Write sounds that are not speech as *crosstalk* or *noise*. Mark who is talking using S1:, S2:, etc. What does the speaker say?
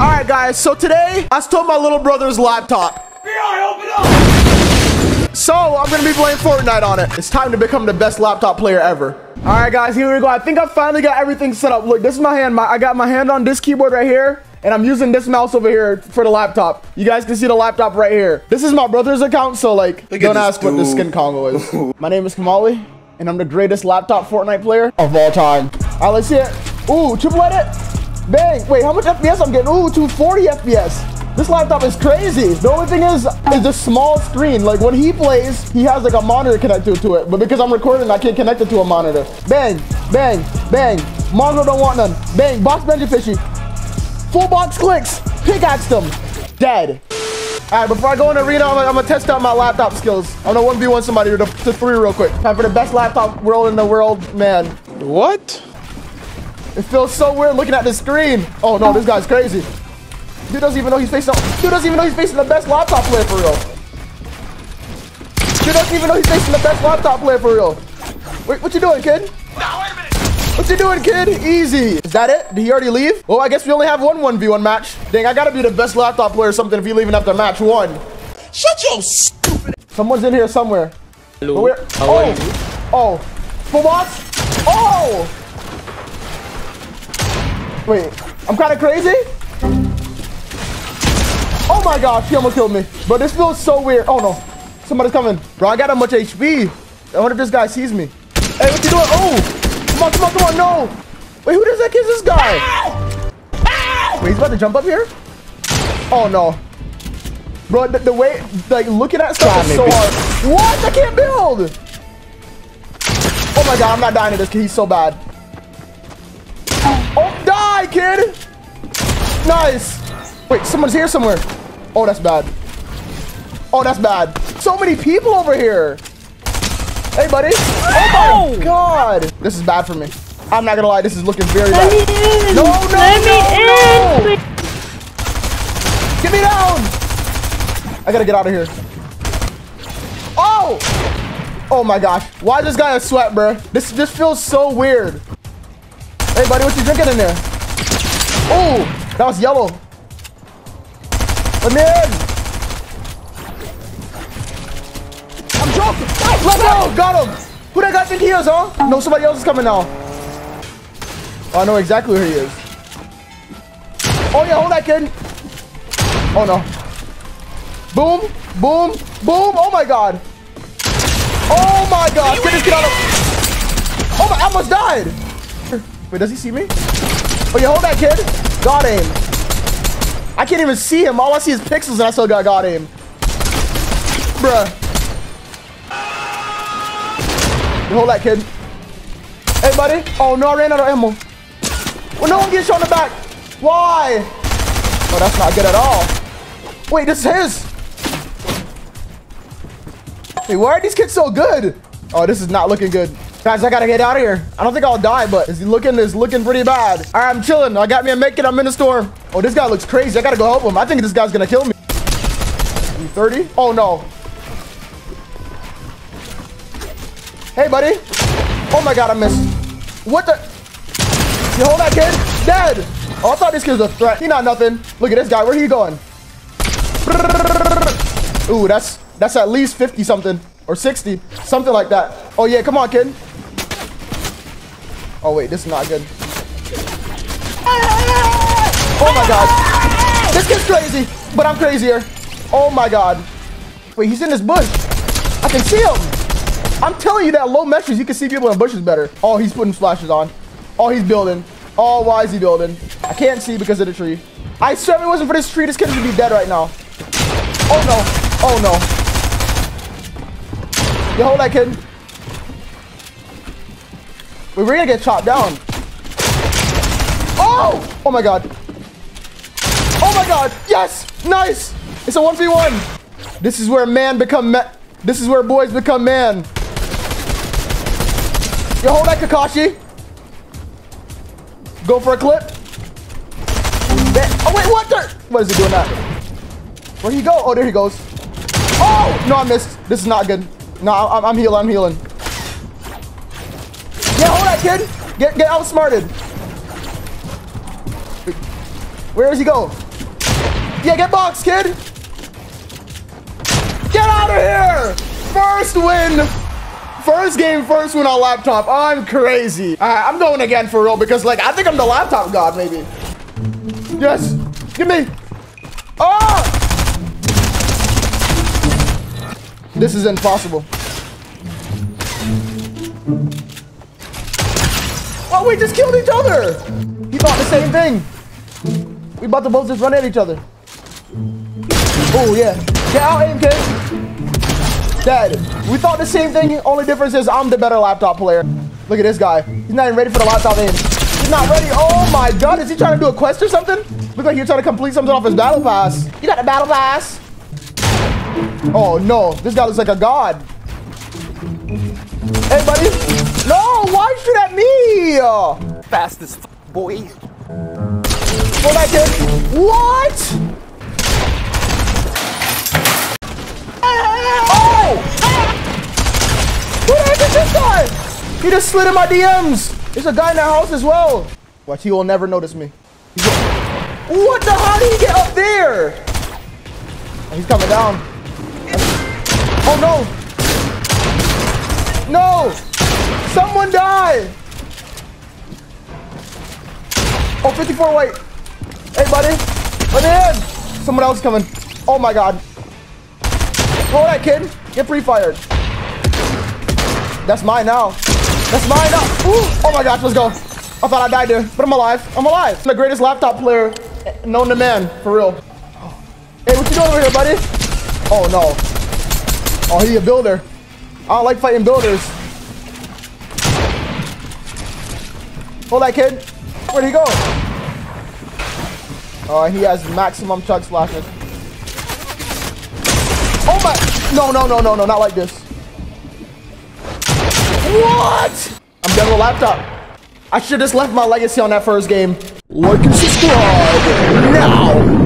S1: All right, guys. So today, I stole my little brother's laptop. FBI, open up! So I'm gonna be playing Fortnite on it. It's time to become the best laptop player ever. All right, guys, here we go. I think I finally got everything set up. Look, this is my hand. My, I got my hand on this keyboard right here. And I'm using this mouse over here for the laptop. You guys can see the laptop right here. This is my brother's account, so like, don't ask what
S2: this
S1: skin Congo is. *laughs* my name is Kamahley, and I'm the greatest laptop Fortnite player of all time. All right, let's see it. Ooh, triple edit. Bang. Wait, how much FPS I'm getting? Ooh, 240 FPS. This laptop is crazy. The only thing is, is the small screen. Like when he plays, he has like a monitor connected to it. But because I'm recording, I can't connect it to a monitor. Bang, bang, bang. Mongo don't want none. Bang, box Benjyfishy. Full box clicks. Pickaxe them. Dead. All right, before I go in arena, I'm gonna, I'm gonna test out my laptop skills. I'm gonna 1v1 somebody to, to three real quick. Time for the best laptop world in the world, man.
S2: What?
S1: It feels so weird looking at the screen. Oh no, this guy's crazy. Dude doesn't even know he's facing. Dude doesn't even know he's facing the best laptop player for real. Dude doesn't even know he's facing the best laptop player for real. Wait, what you doing, kid? What you doing, kid? Easy. Is that it? Did he already leave? Well, I guess we only have one 1v1 match. Dang, I gotta be the best laptop player or something if you're leaving after match one.
S2: Shut your stupid.
S1: Someone's in here somewhere.
S3: Hello.
S1: But where?
S3: How
S1: oh,
S3: are you?
S1: oh, full box. Oh. Wait, I'm kind of crazy. Oh my gosh, he almost killed me. But this feels so weird. Oh no, somebody's coming. Bro, I got that much HP. I wonder if this guy sees me. Hey, what you doing? Oh, come on, come on, come on, no. Wait, who does that kiss this guy? Wait, he's about to jump up here? Oh no. Bro, the, the way, like, looking at stuff is so hard. What? I can't build. Oh my god, I'm not dying to this kid. He's so bad. Oh, die, kid. Nice. Wait, someone's here somewhere. Oh, that's bad. Oh, that's bad. So many people over here. Hey, buddy. Oh my god. This is bad for me. I'm not gonna lie. This is looking very
S4: Let me in.
S1: No, no,
S4: Let
S1: no,
S4: me
S1: no.
S4: in.
S1: Get me down! I gotta get out of here. Oh! Oh my gosh. Why is this guy a sweat, bro? This just feels so weird. Hey, buddy, what you drinking in there? Oh, that was yellow. Let me in. I'm drunk. Oh, Let's go. Got him. Who that guy think he is, huh? No, somebody else is coming now. Oh, I know exactly who he is. Oh, yeah, hold that, kid. Oh no. Boom, boom, boom. Oh my god. Oh my god. Get this kid out of. Oh my, I almost died. Wait, does he see me? Oh, yeah, hold that kid. God aim. I can't even see him. All I see is pixels and I still got God aim. Bruh. You hold that kid. Hey, buddy. Oh no, I ran out of ammo. Well, no one gets shot in the back. Why? Oh, that's not good at all. Wait, this is his. Hey, why are these kids so good? Oh, this is not looking good. Guys, I gotta get out of here. I don't think I'll die, but it's looking it's looking pretty bad. All right, I'm chilling. I got me a make it. I'm in the store. Oh, this guy looks crazy. I gotta go help him. I think this guy's gonna kill me. You 30? Oh no. Hey, buddy. Oh my god, I missed. What the? You hold that kid? Dead. Oh, I thought this kid was a threat. He not nothing. Look at this guy. Where he going? Ooh, that's that's at least 50 something or 60, something like that. Oh yeah, come on, kid. Oh wait, this is not good. Oh my god. This kid's crazy, but I'm crazier. Oh my god. Wait, he's in this bush. I can see him. I'm telling you that low meshes, you can see people in bushes better. Oh, he's putting flashes on. Oh, he's building. Oh, why is he building? I can't see because of the tree. I swear if it wasn't for this tree, this kid would be dead right now. Oh no. Oh no. You hold that kid. We're gonna get chopped down. Oh! Oh my god. Oh my god. Yes! Nice! It's a 1v1. This is where man become man. This is where boys become man. You hold that Kakashi. Go for a clip. Oh wait, what the? What is he doing that? Where'd he go? Oh, there he goes. Oh, no, I missed. This is not good. No, I'm, I'm healing, I'm healing. Kid. Get, get outsmarted. Where does he go? Yeah, get boxed, kid. Get out of here. First win. First game, first win on laptop. I'm crazy. All right, I'm going again for real because, like, I think I'm the laptop god, maybe. Yes. Give me. Oh! This is impossible. Oh, we just killed each other. He thought the same thing. We about to both just run at each other. Oh, yeah. Get out, aim, kid. Dad, we thought the same thing. Only difference is I'm the better laptop player. Look at this guy. He's not even ready for the laptop aim. He's not ready. Oh, my God. Is he trying to do a quest or something? Look like you're trying to complete something off his battle pass. You got a battle pass. Oh, no. This guy looks like a god. Hey, buddy. No, why shoot at me?
S3: Fast as boy.
S1: Hold that kid. What? Oh! The this? He just slid in my DMs. There's a guy in that house as well. Watch, he will never notice me. What the? How did he get up there? Oh, he's coming down. Oh no! No! Someone die! Oh, 54 white. Hey, buddy. Let in. Someone else coming. Oh my god. Hold that, kid. Get pre-fired. That's mine now. That's mine now. Ooh. Oh my gosh, let's go. I thought I died there, but I'm alive. I'm alive. I'm the greatest laptop player known to man, for real. Hey, what you doing over here, buddy? Oh no. Oh, he a builder. I don't like fighting builders. Hold that, kid. Where'd he go? Oh, he has maximum chug splashes. Oh my! No, no, no, no, no, not like this. What? I'm done with laptop. I should have just left my legacy on that first game. Like and subscribe now.